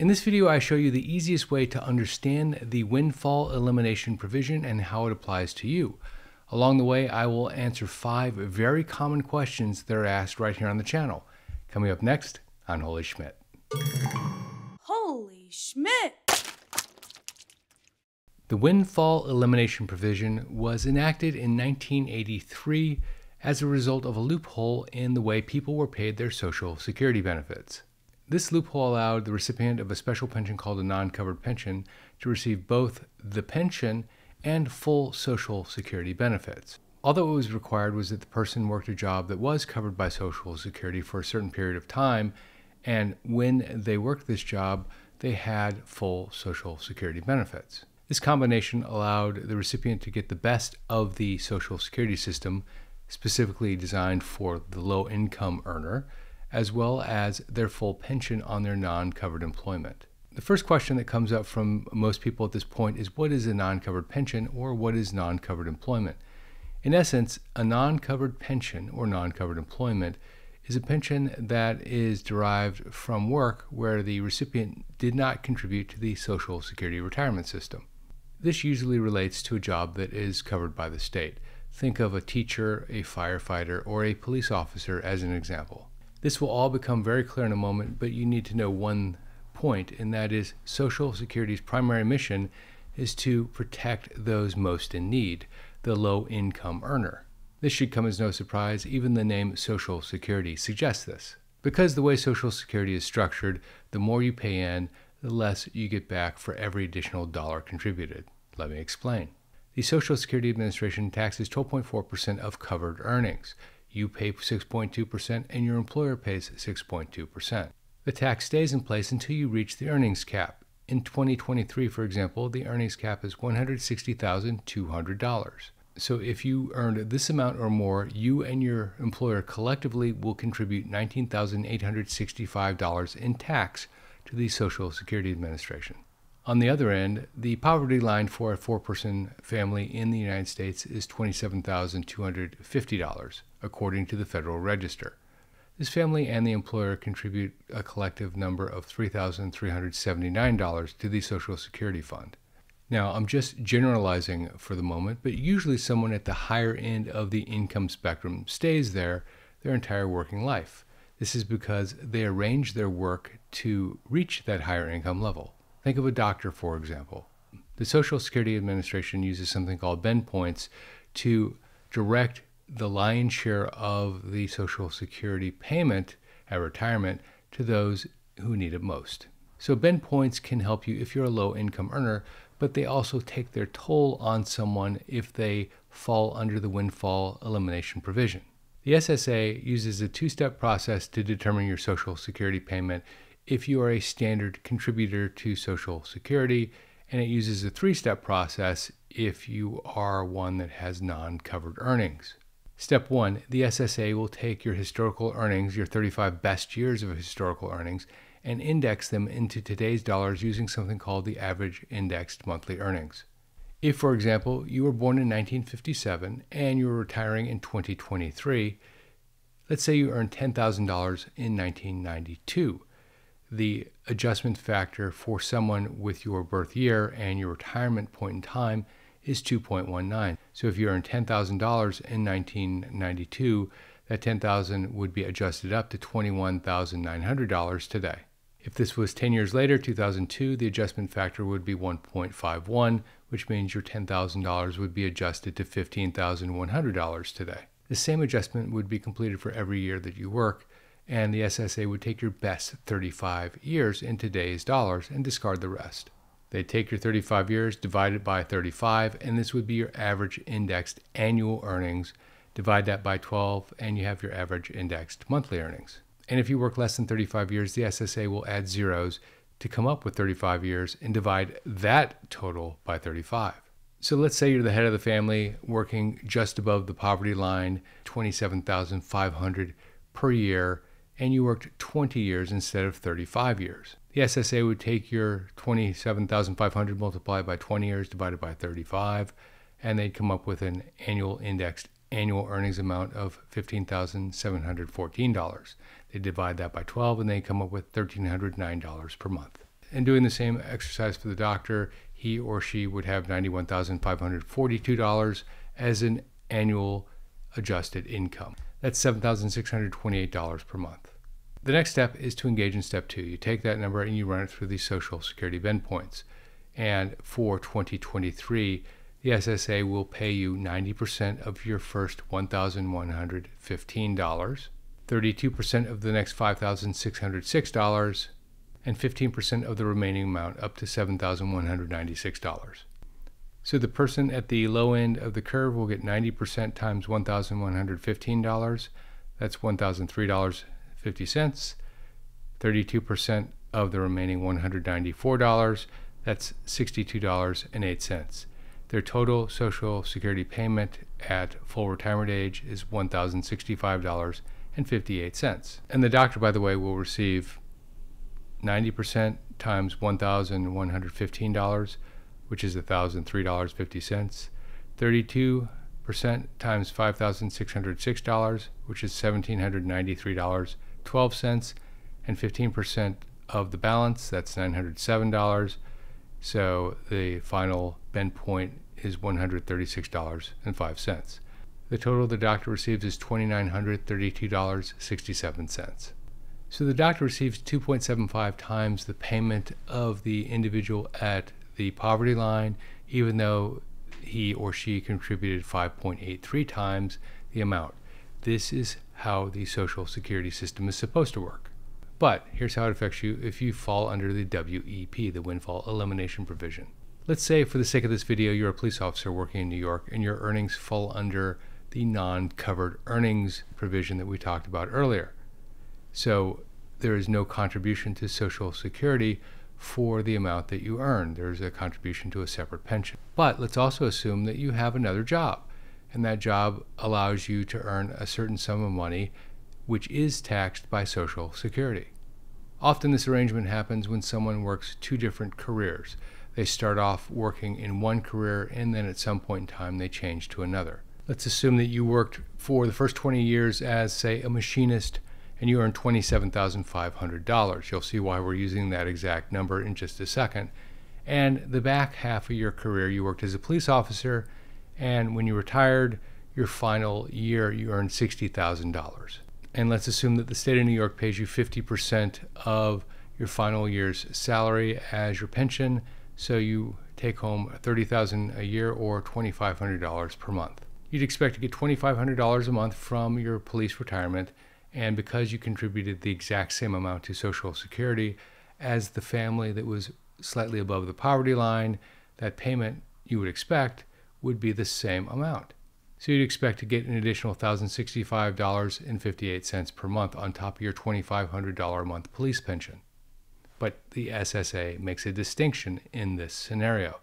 In this video, I show you the easiest way to understand the windfall elimination provision and how it applies to you. Along the way, I will answer five very common questions that are asked right here on the channel. Coming up next on Holy Schmidt. Holy Schmidt! The windfall elimination provision was enacted in 1983 as a result of a loophole in the way people were paid their Social Security benefits. This loophole allowed the recipient of a special pension called a non covered pension to receive both the pension and full Social Security benefits. All that was required was that the person worked a job that was covered by Social Security for a certain period of time, and when they worked this job, they had full Social Security benefits. This combination allowed the recipient to get the best of the Social Security system, specifically designed for the low income earner as well as their full pension on their non covered employment. The first question that comes up from most people at this point is what is a non covered pension or what is non covered employment? In essence, a non covered pension or non covered employment is a pension that is derived from work where the recipient did not contribute to the Social Security retirement system. This usually relates to a job that is covered by the state. Think of a teacher, a firefighter, or a police officer as an example. This will all become very clear in a moment, but you need to know one point, and that is Social Security's primary mission is to protect those most in need, the low income earner. This should come as no surprise, even the name Social Security suggests this. Because the way Social Security is structured, the more you pay in, the less you get back for every additional dollar contributed. Let me explain. The Social Security Administration taxes 12.4% of covered earnings you pay 6.2% and your employer pays 6.2%. The tax stays in place until you reach the earnings cap. In 2023, for example, the earnings cap is $160,200. So if you earned this amount or more, you and your employer collectively will contribute $19,865 in tax to the Social Security Administration. On the other end, the poverty line for a four person family in the United States is $27,250, according to the Federal Register. This family and the employer contribute a collective number of $3,379 to the Social Security Fund. Now, I'm just generalizing for the moment, but usually someone at the higher end of the income spectrum stays there their entire working life. This is because they arrange their work to reach that higher income level. Think of a doctor, for example. The Social Security Administration uses something called bend points to direct the lion's share of the Social Security payment at retirement to those who need it most. So, bend points can help you if you're a low income earner, but they also take their toll on someone if they fall under the windfall elimination provision. The SSA uses a two step process to determine your Social Security payment if you are a standard contributor to Social Security, and it uses a three step process if you are one that has non covered earnings. Step one the SSA will take your historical earnings, your 35 best years of historical earnings, and index them into today's dollars using something called the average indexed monthly earnings. If, for example, you were born in 1957 and you are retiring in 2023, let's say you earned $10,000 in 1992 the adjustment factor for someone with your birth year and your retirement point in time is 2.19. So if you earned $10,000 in 1992, that 10,000 would be adjusted up to $21,900 today. If this was 10 years later, 2002, the adjustment factor would be 1.51, which means your $10,000 would be adjusted to $15,100 today. The same adjustment would be completed for every year that you work, and the SSA would take your best 35 years in today's dollars and discard the rest. They'd take your 35 years, divide it by 35, and this would be your average indexed annual earnings. Divide that by 12, and you have your average indexed monthly earnings. And if you work less than 35 years, the SSA will add zeros to come up with 35 years and divide that total by 35. So let's say you're the head of the family working just above the poverty line, 27,500 per year and you worked 20 years instead of 35 years. The SSA would take your 27,500 multiplied by 20 years divided by 35, and they'd come up with an annual indexed annual earnings amount of $15,714. They divide that by 12 and they come up with $1,309 per month. And doing the same exercise for the doctor, he or she would have $91,542 as an annual adjusted income. That's $7,628 per month. The next step is to engage in step two. You take that number and you run it through the Social Security bend points. And for 2023, the SSA will pay you 90% of your first $1,115, 32% of the next $5,606, and 15% of the remaining amount up to $7,196. So the person at the low end of the curve will get 90% times $1,115. That's $1,003.50. 32% of the remaining $194. That's $62.08. Their total Social Security payment at full retirement age is $1,065.58. And the doctor, by the way, will receive 90% times $1,115, which is $1,003.50. 32% times $5,606, which is $1,793.12. And 15% of the balance, that's $907. So the final bend point is $136.05. The total the doctor receives is $2,932.67. So the doctor receives 2.75 times the payment of the individual at the poverty line, even though he or she contributed 5.83 times the amount. This is how the Social Security system is supposed to work. But here's how it affects you if you fall under the WEP, the Windfall Elimination Provision. Let's say, for the sake of this video, you're a police officer working in New York and your earnings fall under the non covered earnings provision that we talked about earlier. So there is no contribution to Social Security for the amount that you earn. There's a contribution to a separate pension. But let's also assume that you have another job, and that job allows you to earn a certain sum of money which is taxed by Social Security. Often, this arrangement happens when someone works two different careers. They start off working in one career and then at some point in time they change to another. Let's assume that you worked for the first 20 years as, say, a machinist and you earn $27,500. You'll see why we're using that exact number in just a second. And the back half of your career, you worked as a police officer, and when you retired, your final year, you earned $60,000. And let's assume that the state of New York pays you 50% of your final year's salary as your pension, so you take home $30,000 a year or $2,500 per month. You'd expect to get $2,500 a month from your police retirement and because you contributed the exact same amount to Social Security as the family that was slightly above the poverty line, that payment you would expect would be the same amount. So you'd expect to get an additional $1,065.58 per month on top of your $2,500 a month police pension. But the SSA makes a distinction in this scenario.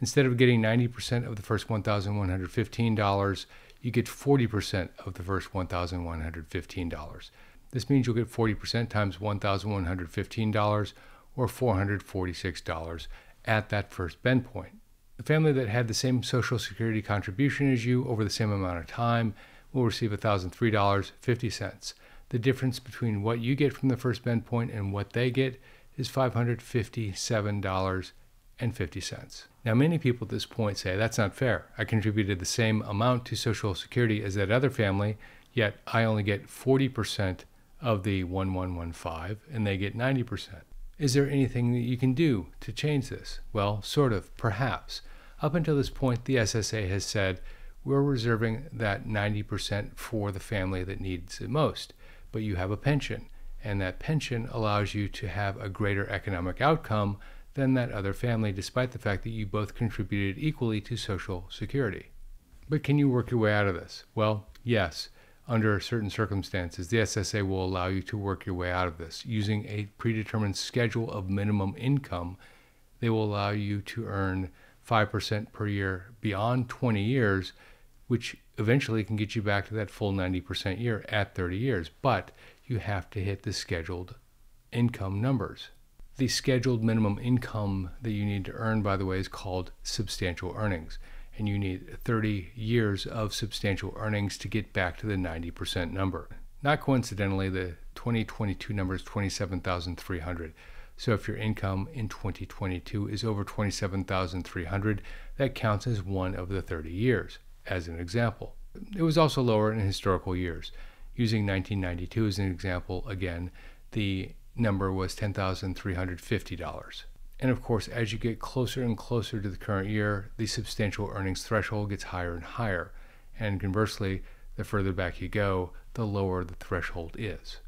Instead of getting 90% of the first $1,115, you get 40% of the first $1,115. This means you'll get 40% times $1,115 or $446 at that first bend point. The family that had the same Social Security contribution as you over the same amount of time will receive $1,003.50. The difference between what you get from the first bend point and what they get is $557 and 50 cents. Now, many people at this point say that's not fair. I contributed the same amount to Social Security as that other family, yet I only get 40% of the 1115 and they get 90%. Is there anything that you can do to change this? Well, sort of, perhaps. Up until this point, the SSA has said we're reserving that 90% for the family that needs it most, but you have a pension, and that pension allows you to have a greater economic outcome than that other family, despite the fact that you both contributed equally to Social Security. But can you work your way out of this? Well, yes. Under certain circumstances, the SSA will allow you to work your way out of this. Using a predetermined schedule of minimum income, they will allow you to earn 5% per year beyond 20 years, which eventually can get you back to that full 90% year at 30 years. But you have to hit the scheduled income numbers. The scheduled minimum income that you need to earn, by the way, is called substantial earnings. And you need 30 years of substantial earnings to get back to the 90% number. Not coincidentally, the 2022 number is 27,300. So if your income in 2022 is over 27,300, that counts as one of the 30 years, as an example. It was also lower in historical years. Using 1992 as an example, again, the number was $10,350. And of course, as you get closer and closer to the current year, the substantial earnings threshold gets higher and higher. And conversely, the further back you go, the lower the threshold is.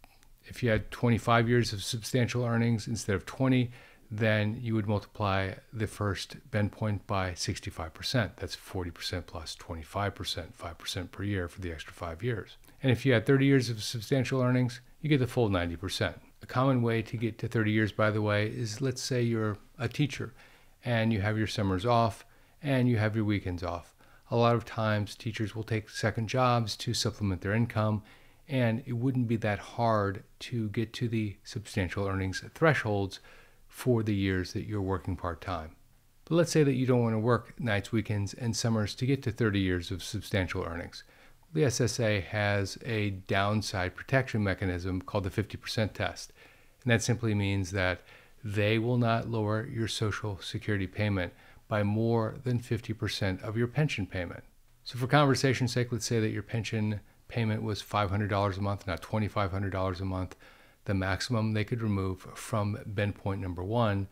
If you had 25 years of substantial earnings instead of 20, then you would multiply the first bend point by 65%. That's 40% plus 25%, 5% per year for the extra five years. And if you had 30 years of substantial earnings, you get the full 90%. A common way to get to 30 years, by the way, is let's say you're a teacher and you have your summers off and you have your weekends off. A lot of times, teachers will take second jobs to supplement their income, and it wouldn't be that hard to get to the substantial earnings thresholds for the years that you're working part time. But let's say that you don't want to work nights, weekends, and summers to get to 30 years of substantial earnings the SSA has a downside protection mechanism called the 50% test. And that simply means that they will not lower your Social Security payment by more than 50% of your pension payment. So, for conversation's sake, let's say that your pension payment was $500 a month, not $2,500 a month. The maximum they could remove from bend point number one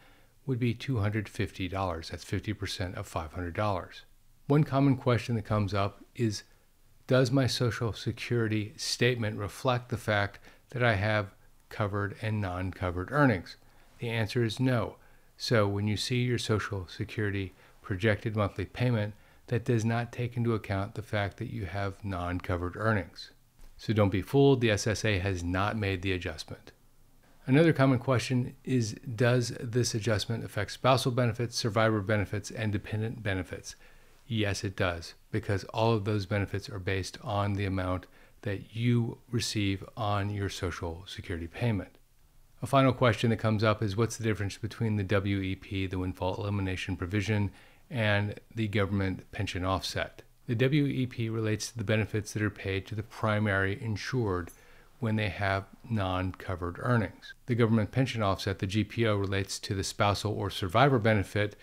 would be $250. That's 50% of $500. One common question that comes up is does my Social Security statement reflect the fact that I have covered and non covered earnings? The answer is no. So when you see your Social Security projected monthly payment, that does not take into account the fact that you have non covered earnings. So don't be fooled, the SSA has not made the adjustment. Another common question is Does this adjustment affect spousal benefits, survivor benefits, and dependent benefits? Yes, it does, because all of those benefits are based on the amount that you receive on your Social Security payment. A final question that comes up is what's the difference between the WEP, the windfall elimination provision, and the government pension offset? The WEP relates to the benefits that are paid to the primary insured when they have non covered earnings. The government pension offset, the GPO, relates to the spousal or survivor benefit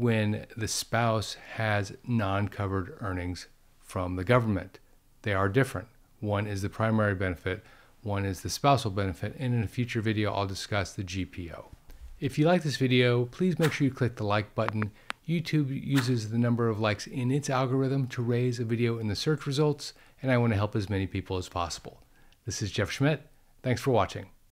when the spouse has non covered earnings from the government. They are different. One is the primary benefit, one is the spousal benefit, and in a future video, I'll discuss the GPO. If you like this video, please make sure you click the like button. YouTube uses the number of likes in its algorithm to raise a video in the search results, and I want to help as many people as possible. This is Geoff Schmidt. Thanks for watching.